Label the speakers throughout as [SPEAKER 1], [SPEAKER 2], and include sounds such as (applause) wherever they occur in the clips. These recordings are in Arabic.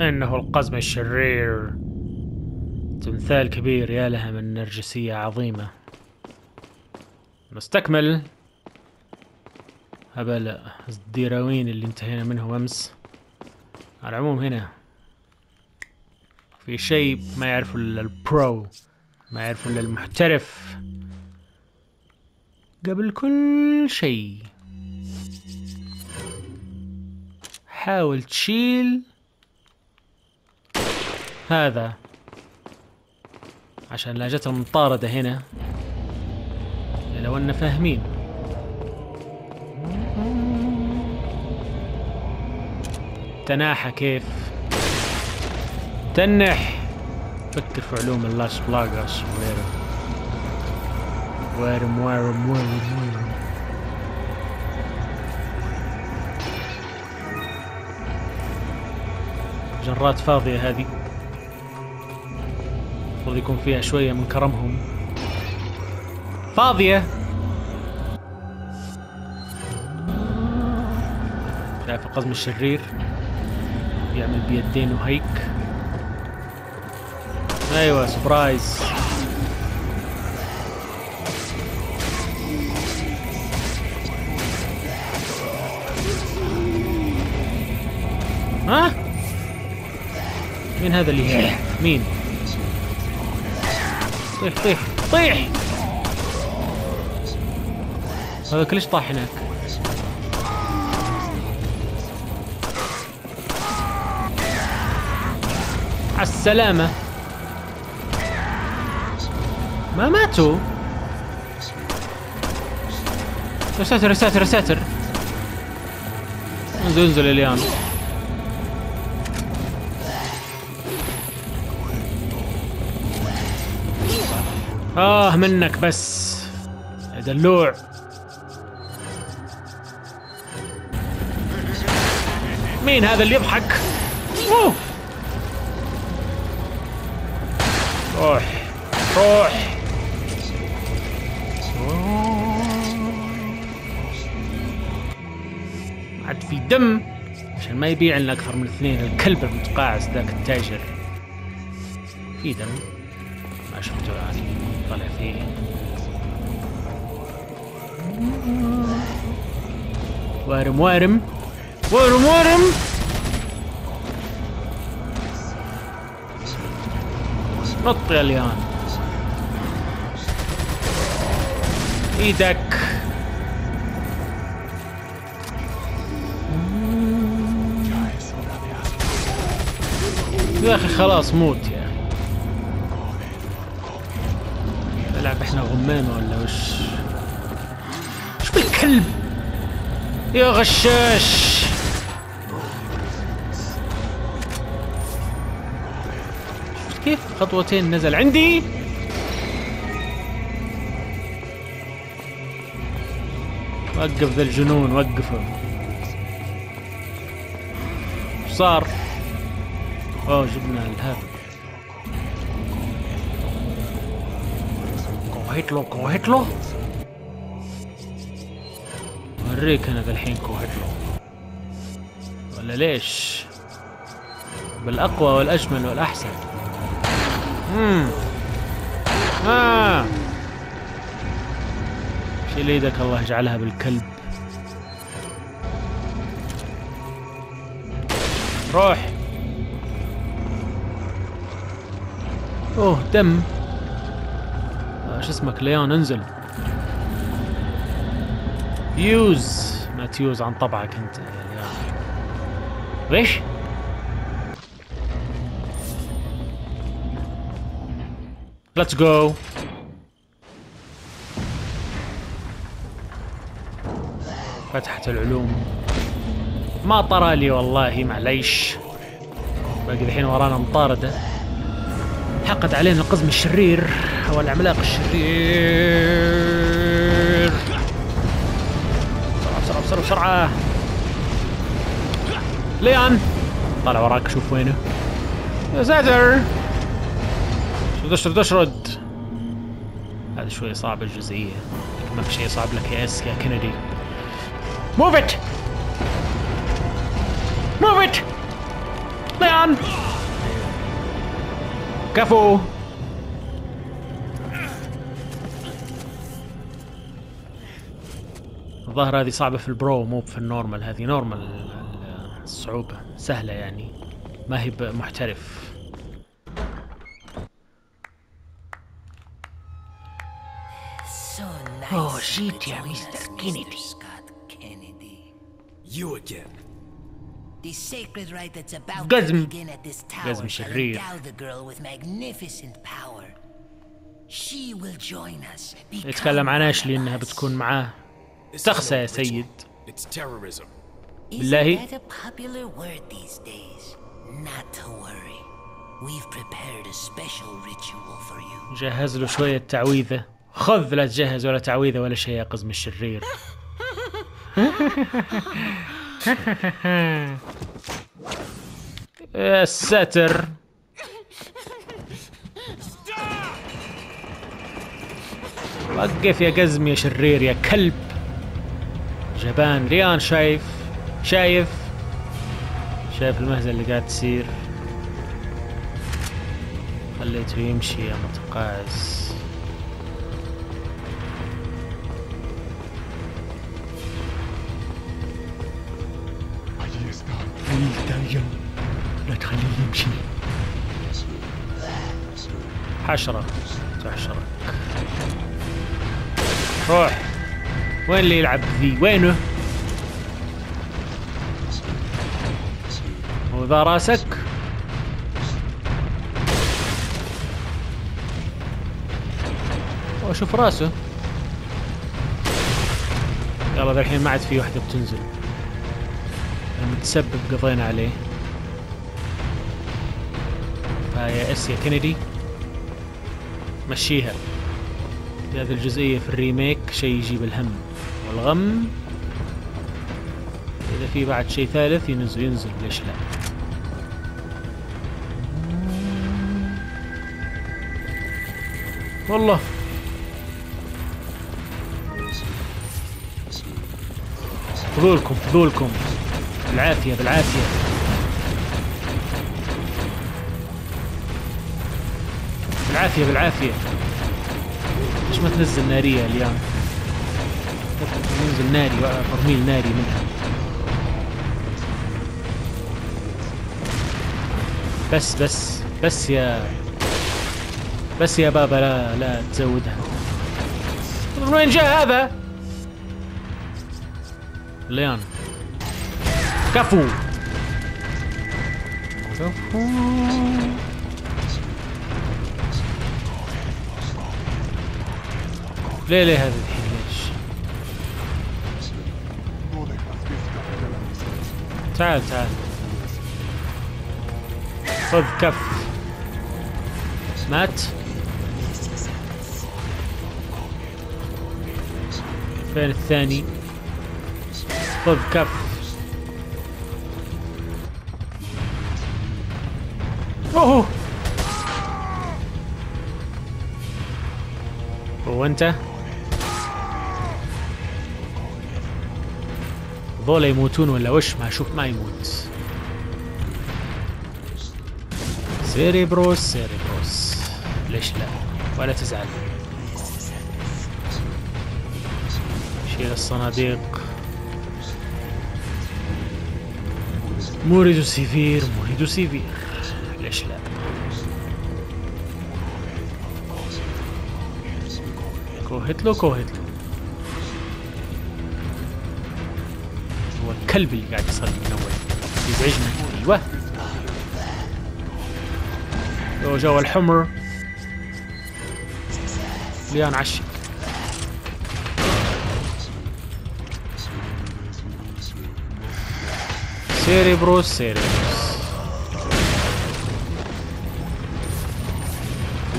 [SPEAKER 1] إنه القزم الشرير. تمثال كبير يا لها من نرجسية عظيمة نستكمل هبل الديراوين اللي انتهينا منه أمس. على العموم هنا. في شيء ما يعرفه إلا البرو ما يعرفه إلا المحترف. قبل كل شيء حاول تشيل هذا. عشان لا جت المطاردة هنا. لو أننا فاهمين. تناحى كيف. تنح. فكر في علوم اللاس بلاغاس. وغيره وارم وارم وارم وارم جرات فاضية هذه. المفروض يكون فيها شوية من كرمهم. فاضية. شايف القزم الشرير. يعمل بيدين وهيك. أيوه سبرايز. ها؟ مين هذا اللي هنا؟ مين؟ طيح طيح طيح. هذا كلش طاح هناك. عالسلامة. ما ماتوا؟ يا ساتر يا ساتر يا ساتر انزل انزل اليان آه منك بس. يا دلوع. مين هذا اللي يضحك؟ أوه. روح روح. عاد في دم عشان ما يبيع لنا أكثر من اثنين. الكلب المتقاعس ذاك التاجر. في دم. فيه وارم وارم. وارم وارم. نط يا ليان إيدك. يا أخي خلاص موت يا نلعب إحنا غمامة ولا وش؟ شوف الكلب يا غشاش! شفت كيف؟ خطوتين نزل. عندي! وقف ذا الجنون وقفه. صار؟ أوه جبنا الهذا كوهيت له كوهيت له اوريك أنا الحين كوهيت له ولا ليش؟ بالأقوى والأجمل والأحسن. امم ها. شيل إيدك الله يجعلها بالكلب. روح. أوه دم. شو اسمك؟ ليون انزل. يوز. ما تيوز عن طبعك انت. يا ليش؟ let's go فتحت العلوم. ما طرى لي والله معليش. باقي الحين ورانا مطاردة. حقت علينا القزم الشرير أو العملاق الشرير. بسرعة بسرعة بسرعة ليان طالع وراك شوف وينه. يا ساتر شرد اشرد اشرد هذا شوي صعب الجزئية. ما في شيء صعب لك يا اس يا كندي move it move it ليان! كفو الظاهر هذه صعبة في ال pro مو في ال normal هذه normal الصعوبة سهلة يعني ما هي محترف
[SPEAKER 2] So nice.
[SPEAKER 1] Oh, shit, yeah, Mr. Kennedy.
[SPEAKER 2] Scott Kennedy.
[SPEAKER 3] You again.
[SPEAKER 2] The sacred rite that's about
[SPEAKER 1] قزم.
[SPEAKER 2] to begin at this tower
[SPEAKER 1] قزم
[SPEAKER 2] shall
[SPEAKER 1] شرير.
[SPEAKER 2] endow the girl with magnificent power. She will join us.
[SPEAKER 1] يتكلم عن اشلي انها بتكون معاه تخسى يا. سيد
[SPEAKER 3] It's terrorism.
[SPEAKER 1] بالله.
[SPEAKER 2] Isn't that a popular word these days? Not to worry. We've prepared a special ritual for you.
[SPEAKER 1] جهز له شوية تعويذة خذ لا تجهز ولا تعويذة ولا شيء يا قزم الشرير (laughs) يا ساتر وقف يا قزم يا شرير يا كلب؟ جبان ريان شايف شايف؟ شايف المهزة اللي قاعد تصير؟ خليته يمشي يا متقاعس. حشرة تحشرك روح. وين اللي يلعب ذي؟ وينه؟ هو ذا راسك؟ واشوف راسه. يلا ذا الحين ما عاد في وحده بتنزل. المتسبب قضينا عليه. فيا إس يا كندي مشيها. هذه الجزئية في الريميك شيء يجيب الهم والغم. إذا في بعد شيء ثالث ينزل ينزل ليش لا؟ والله. فضولكم فضولكم. بالعافية بالعافية. بالعافية بالعافية. ليش ما تنزل نارية اليوم؟ ينزل ناري برميل ناري منها. بس بس بس يا بس يا بابا لا لا تزودها. من وين جاء هذا؟ ليان كفو. كفو. ليه ليه هذا الحين ليش؟ تعال تعال. خذ كف. مات. فين الثاني؟ خذ كف. أوه. هو ذولا يموتون ولا وش ما أشوف ما يموت. cerebros cerebros ليش لا؟ ولا تزعل. شيل الصناديق. morir es vivir morir es vivir. ليش لا؟ cógelo cógelo الكلب اللي قاعد يصلي من أول. يزعجني أيوه لو جو الحمر. ليان عشق؟ سيريبروس سيريبروس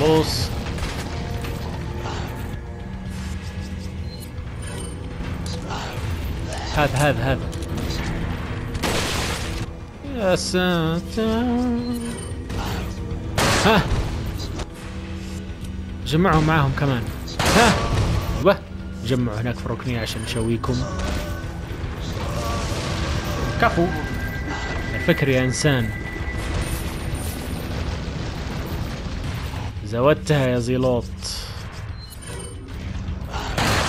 [SPEAKER 1] لوس. هذا هذا هذا. يا ها. جمعهم معهم كمان. ها. وه جمعوا هناك في الركنية عشان نشويكم. كفو. الفكر يا إنسان. زودتها يا زيلوت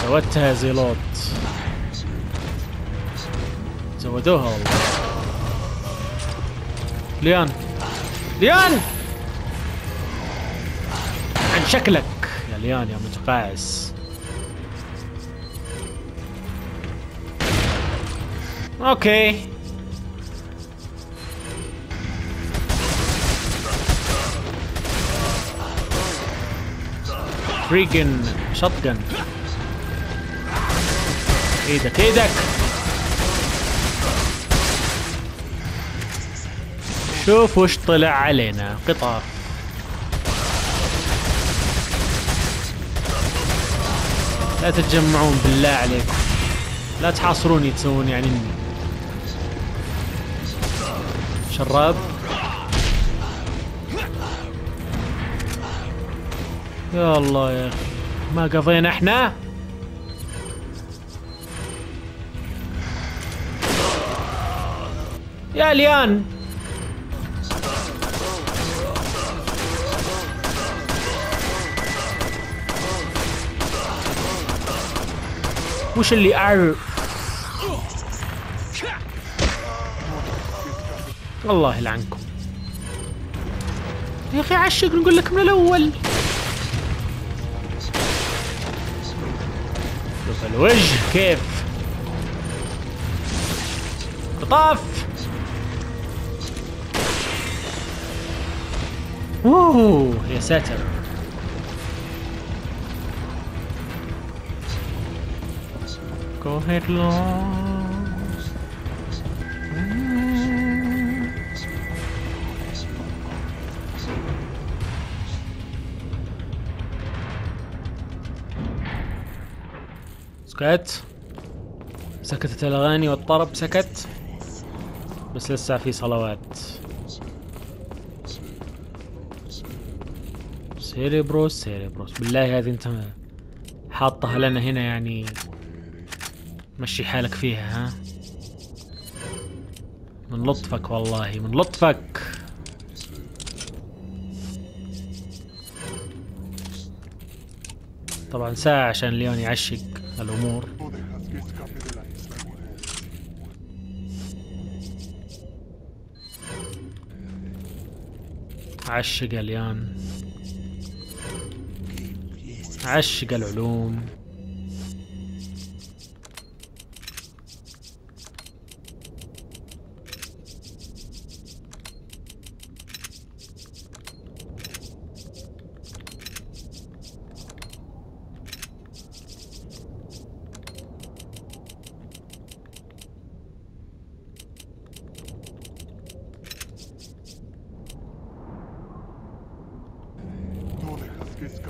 [SPEAKER 1] زودتها يا zealot زودوها والله. ليان. ليان! عن شكلك. يا ليان يا متقاعس. okay. فريجن شotgun إيدك إيدك. شوف وش طلع علينا. قطار. لا تتجمعون بالله عليكم. لا تحاصروني تسوون يعني شراب. يا الله يا أخي. ما قضينا إحنا؟ يا ليان. وش اللي أعرف. الله يلعنكم يا أخي عشق نقول لك من الأول. شوف الوجه كيف. قطاف. أوه يا ساتر. Cogerlo. سكت. سكتت الأغاني والطرب سكت. بس لسه في صلوات. cerebros cerebros بالله هذه انت حاطها لنا هنا يعني مشي حالك فيها ها؟ من لطفك والله من لطفك! طبعا ساعة عشان ليون يعشق الأمور. عشق ليون عشق العلوم.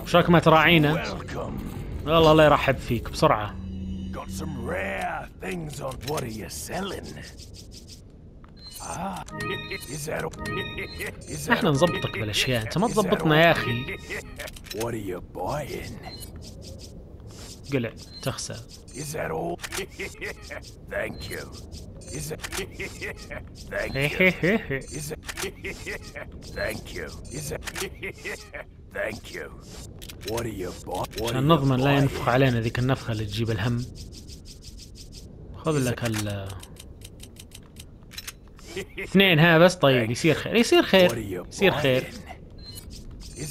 [SPEAKER 1] وش رايك ما تراعينا؟ والله الله يرحب فيك بسرعة.
[SPEAKER 3] Selling? Ah? (laughs)
[SPEAKER 1] إحنا (laughs) نظبطك بالأشياء. أنت ما (laughs) تظبطنا يا
[SPEAKER 3] أخي?
[SPEAKER 1] قلع تخسى عشان نضمن لا ينفخ علينا ذيك النفخة اللي تجيب الهم. خذ لك ال (laughs) اثنين ها بس طيب يصير خير يصير خير يصير خير. (laughs) (laughs)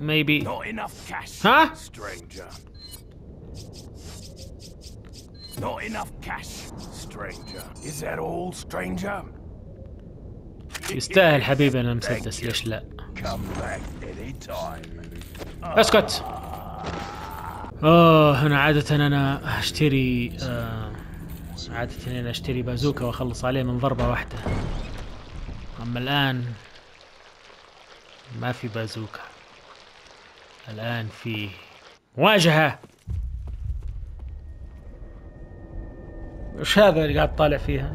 [SPEAKER 1] Maybe.
[SPEAKER 3] Not enough cash,
[SPEAKER 1] ها?
[SPEAKER 3] stranger. Not enough cash, stranger. Is that all, stranger?
[SPEAKER 1] يستاهل حبيبنا المسدس ليش لا. اسكت أوه أنا عادة أنا أشتري آه عادة أنا أشتري بازوكا وأخلص عليه من ضربة واحدة أما الآن ما في بازوكا الآن في مواجهة وش هذا اللي قاعد طالع فيها؟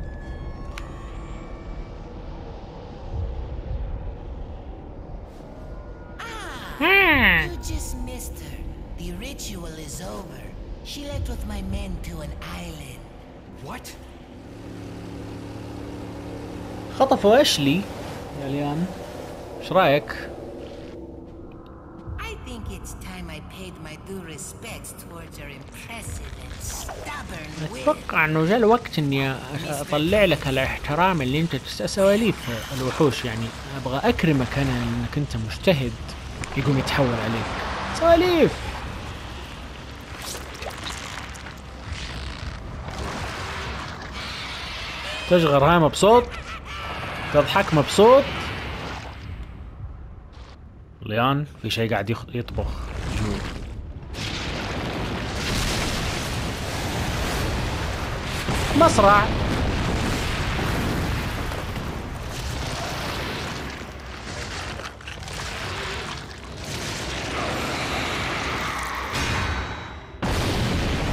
[SPEAKER 4] hmm.
[SPEAKER 1] خطفوا اشلي يا ليان
[SPEAKER 2] إيش رأيك؟ It's time I paid my due respects towards your impressive and stubborn will.
[SPEAKER 1] أتوقع إنه جاء الوقت إني أطلع لك الاحترام اللي أنت تس- سواليف الوحوش. يعني أبغى أكرمك أنا إنك أنت مجتهد يقوم يتحول عليك. سواليف! تشغل هاي مبسوط؟ تضحك مبسوط؟ ليان في شيء قاعد يطبخ. جوا مصرع.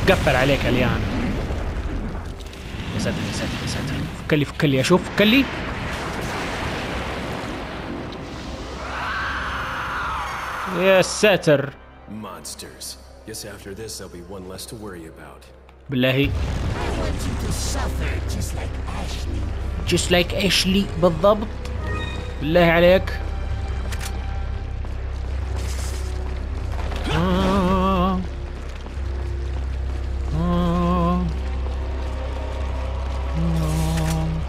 [SPEAKER 1] قفل عليك اليان يا ساتر يا ساتر يا ساتر. فكلي فكلي أشوف فكلي يا ساتر
[SPEAKER 4] monsters yes after this there'll be one less to worry about
[SPEAKER 1] بالله
[SPEAKER 2] just like
[SPEAKER 1] اشلي بالضبط. بالله عليك.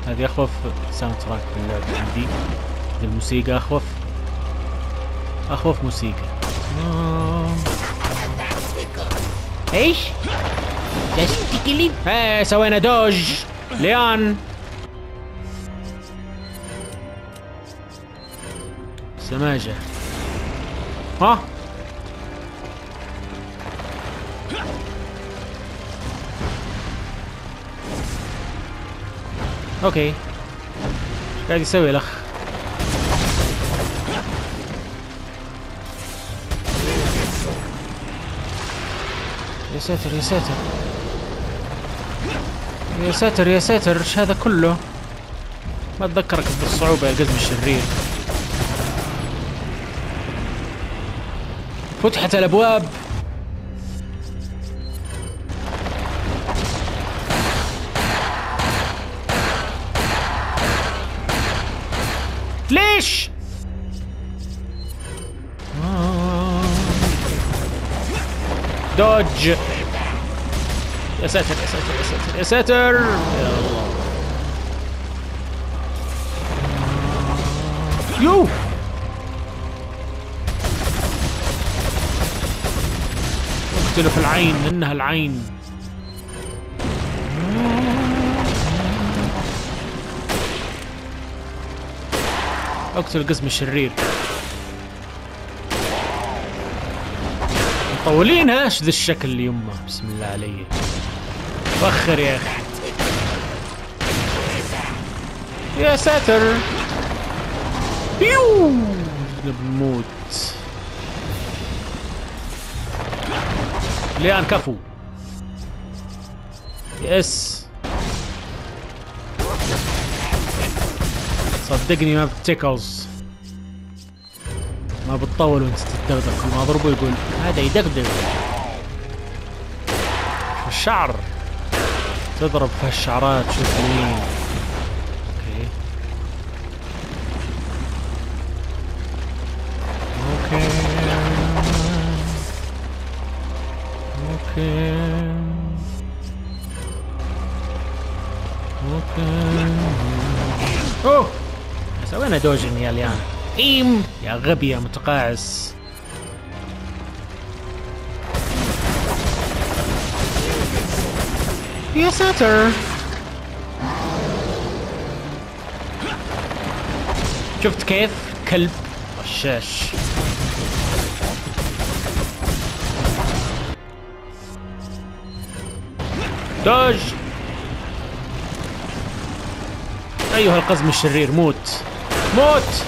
[SPEAKER 1] هذه أخوف soundtrack باللعب عندي. الموسيقى أخوف. أخوف موسيقى. إيش؟ تستكلي إيه سوينا dodge. ليان. سماجة. ها؟ okay. قاعد يسوي الاخ ساتر يا ساتر. يا ساتر يا ساتر إيش هذا كله؟ ما أتذكرك بالصعوبة يا القزم الشرير. فتحت الأبواب. ليش؟ آه. dodge. يا ساتر يا ساتر يا ساتر يا ساتر. يا الله. yo! اقتله في العين إنها العين. اقتل القسم الشرير. مطولين إيش ذا الشكل يمه بسم الله علي فخر يا أخي. يا ساتر. yo. بنموت ليان كفو. yes. صدقني ما بتيكلز ما بتطول وانت تدغدغ ما اضربه يقول هذا يدغدغ. الشعر تضرب في الشعرات شوف مين أوكي. أوكي. أوكي. okay. أوه! سوينا دوجن يا ليان. aim! يا غبي يا متقاعس. يا ساتر شفت كيف؟ كلب. غشاش دوج أيها القزم الشرير موت. موت!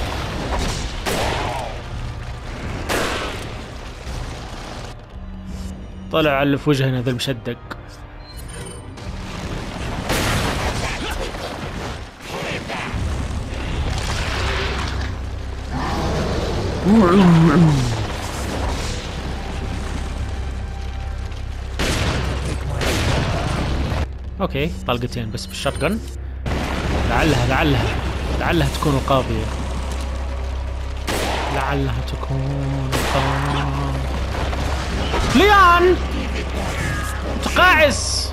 [SPEAKER 1] طلع على في وجهنا ذا المشدق. Okay طلقتين بس بال shotgun لعلها لعلها لعلها تكون القاضية لعلها تكون القاضية ليون! متقاعس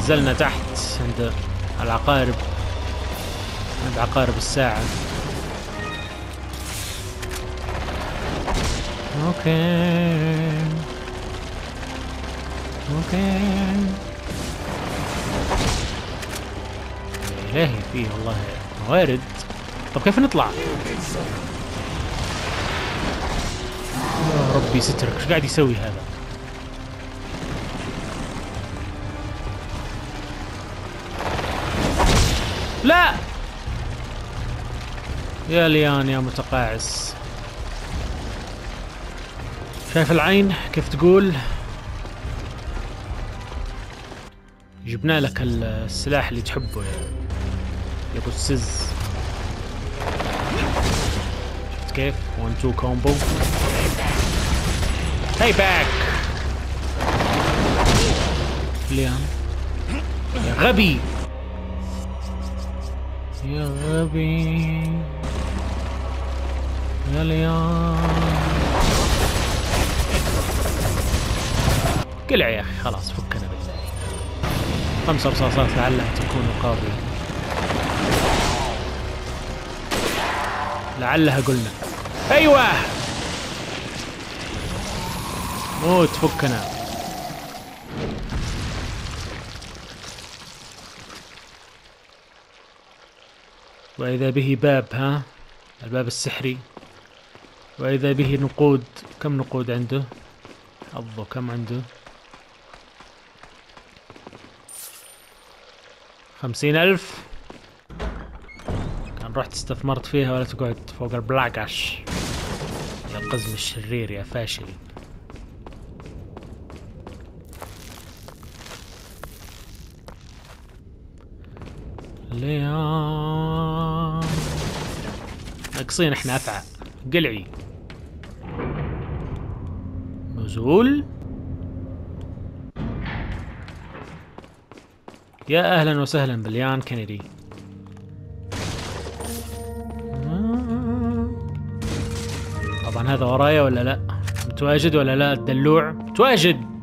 [SPEAKER 1] نزلنا تحت عند العقارب عند عقارب الساعة. Okay أوكي الهي فيه والله موارد. طب كيف نطلع؟ يا ربي سترك إيش قاعد يسوي هذا؟ لا! يا ليان يا متقاعس. شايف العين؟ كيف تقول؟ جبنا لك السلاح اللي تحبه يا أبو السز. شفت كيف؟ 1 2 كومبو هاي باك ليان. يا غبي! يا غبي. يا ليان. قلع يا أخي خلاص فكنا بالله خمس رصاصات لعلها تكون قاضية لعلها قلنا. أيوه! موت فكنا. وإذا به باب ها؟ الباب السحري. وإذا به نقود كم نقود عنده؟ حظه كم عنده؟ خمسين ألف. كان رحت استثمرت فيها ولا تقعد فوق البلاقش يا القزم الشرير يا فاشل. ليان ناقصين إحنا أفعى. قلعي. نزول. يا أهلا وسهلا باليان كينيدي طبعا هذا ورايا ولا لا متواجد ولا لا الدلوع متواجد.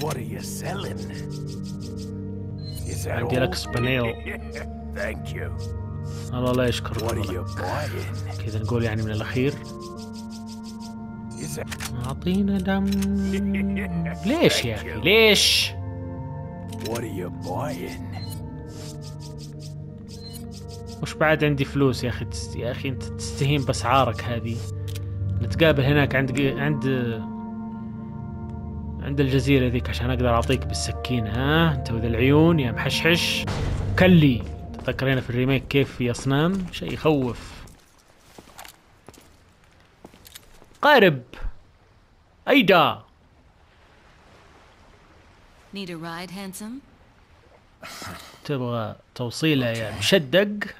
[SPEAKER 3] What are you selling? Is that
[SPEAKER 1] عندي
[SPEAKER 3] all?
[SPEAKER 1] لك سبانيل (laughs)
[SPEAKER 3] Thank you.
[SPEAKER 1] الله لا يشكر? كذا نقول يعني من
[SPEAKER 3] that
[SPEAKER 1] أعطينا دم. (laughs) ليش يا أخي؟ ليش? وش بعد عندي فلوس يا أخي؟ تست... يا أخي أنت تستهين بأسعارك هذه. نتقابل هناك عند عند عند الجزيرة ذيك عشان أقدر أعطيك بالسكينة ها؟ أنت وذا العيون يا محشحش. كلي. تذكرين في الريميك كيف في أصنام. شيء يخوف. قارب. أيدا.
[SPEAKER 5] Need a ride, handsome?
[SPEAKER 1] تبغى توصيلة يا مشدق؟